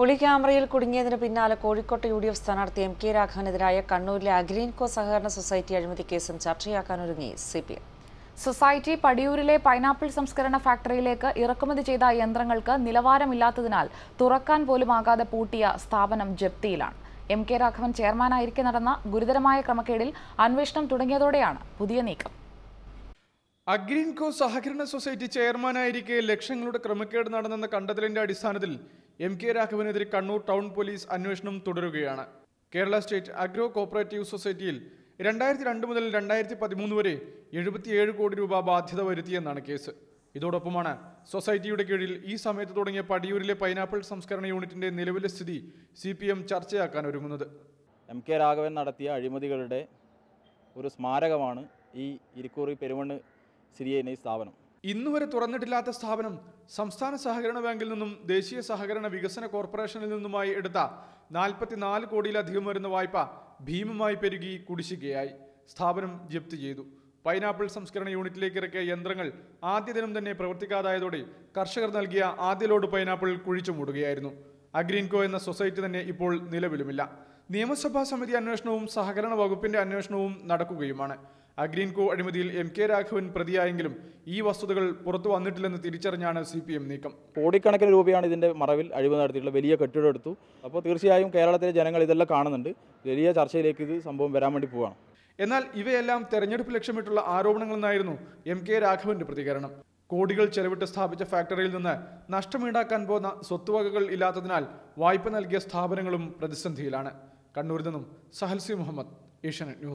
ഒളി ക്യാമറയിൽ കുടുങ്ങിയതിന് പിന്നാലെ കോഴിക്കോട്ട് യു ഡി എഫ് സ്ഥാനാർത്ഥി എം കെ രാഘവനെതിരായ കണ്ണൂരിലെ അഗ്രീൻകോ സഹകരണ സൊസൈറ്റി അഴിമതി കേസും ചർച്ചയാക്കാനൊരുങ്ങി സി പി എം സൊസൈറ്റി പടിയൂരിലെ പൈനാപ്പിൾ സംസ്കരണ ഫാക്ടറിയിലേക്ക് ഇറക്കുമതി ചെയ്ത യന്ത്രങ്ങൾക്ക് നിലവാരമില്ലാത്തതിനാൽ തുറക്കാൻ പോലും ആകാതെ പൂട്ടിയ സ്ഥാപനം ജപ്തിയിലാണ്. എം കെ രാഘവൻ ചെയർമാനായിരിക്കെ നടന്ന ഗുരുതരമായ ക്രമക്കേടിൽ അന്വേഷണം തുടങ്ങിയതോടെയാണ് പുതിയ നീക്കം. അഗ്രീൻകോ സഹകരണ സൊസൈറ്റി ചെയർമാനായിരിക്കെ ലക്ഷങ്ങളുടെ ക്രമക്കേട് നടന്നെന്ന കണ്ടെത്തലിന്റെ അടിസ്ഥാനത്തിൽ എം കെ രാഘവനെതിരെ കണ്ണൂർ ടൗൺ പോലീസ് അന്വേഷണം തുടരുകയാണ്. കേരള സ്റ്റേറ്റ് അഗ്രോ കോപ്പറേറ്റീവ് സൊസൈറ്റിയിൽ രണ്ടായിരത്തി രണ്ട് മുതൽ രണ്ടായിരത്തി പതിമൂന്ന് വരെ എഴുപത്തിയേഴ് കോടി രൂപ ബാധ്യത വരുത്തിയെന്നാണ് കേസ്. ഇതോടൊപ്പമാണ് സൊസൈറ്റിയുടെ കീഴിൽ ഈ സമയത്ത് തുടങ്ങിയ പടിയൂരിലെ പൈനാപ്പിൾ സംസ്കരണ യൂണിറ്റിന്റെ നിലവിലെ സ്ഥിതി സി പി എം ചർച്ചയാക്കാൻ ഒരുങ്ങുന്നത്. എം കെ രാഘവൻ നടത്തിയ അഴിമതികളുടെ ഒരു സ്മാരകമാണ് ഈ ഇരിക്കൂറി പെരുമണ്ണ് ഈ സ്ഥാപനം. ഇന്നുവരെ തുറന്നിട്ടില്ലാത്ത സ്ഥാപനം സംസ്ഥാന സഹകരണ ബാങ്കിൽ നിന്നും ദേശീയ സഹകരണ വികസന കോർപ്പറേഷനിൽ നിന്നുമായി എടുത്ത നാൽപ്പത്തിനാല് കോടിയിലധികം വരുന്ന വായ്പ ഭീമമായി പെരുകി കുടിശ്ശികയായി. സ്ഥാപനം ജപ്തി ചെയ്തു. പൈനാപ്പിൾ സംസ്കരണ യൂണിറ്റിലേക്ക് ഇറക്കിയ യന്ത്രങ്ങൾ ആദ്യ ദിനം തന്നെ പ്രവർത്തിക്കാതായതോടെ കർഷകർ നൽകിയ ആദ്യ ലോഡ് പൈനാപ്പിൾ കുഴിച്ചു മൂടുകയായിരുന്നു. അഗ്രീൻകോ എന്ന സൊസൈറ്റി തന്നെ ഇപ്പോൾ നിലവിലുമില്ല. നിയമസഭാ സമിതി അന്വേഷണവും സഹകരണ വകുപ്പിന്റെ അന്വേഷണവും നടക്കുകയുമാണ്. അഗ്രീൻകോ അഴിമതിയിൽ എം കെ രാഘവൻ പ്രതിയായെങ്കിലും ഈ വസ്തുതകൾ പുറത്തു വന്നിട്ടില്ലെന്ന് തിരിച്ചറിഞ്ഞാണ് സി പി എം നീക്കം. കോടിക്കണക്കിന് രൂപയാണ് ഇതിന്റെ മറവിൽ അഴിമതി നടത്തിയിട്ടുള്ള വലിയ കെട്ടിടം എടുത്തു. അപ്പോൾ തീർച്ചയായും കേരളത്തിലെ ജനങ്ങൾ ഇതെല്ലാം കാണുന്നുണ്ട്. വലിയ ചർച്ചയിലേക്ക് ഇത് സംഭവം വരാൻ വേണ്ടി പോവാണ്. എന്നാൽ ഇവയെല്ലാം തെരഞ്ഞെടുപ്പ് ലക്ഷ്യമിട്ടുള്ള ആരോപണങ്ങളെന്നായിരുന്നു എം കെ രാഘവന്റെ പ്രതികരണം. കോടികൾ ചെലവിട്ട് സ്ഥാപിച്ച ഫാക്ടറിയിൽ നിന്ന് നഷ്ടമീടാക്കാൻ പോകുന്ന സ്വത്തുവകകൾ ഇല്ലാത്തതിനാൽ വായ്പ നൽകിയ സ്ഥാപനങ്ങളും പ്രതിസന്ധിയിലാണ്. കണ്ണൂരിൽ നിന്നും സഹൽസി മുഹമ്മദ് ഏഷ്യാനെറ്റ് ന്യൂസ്.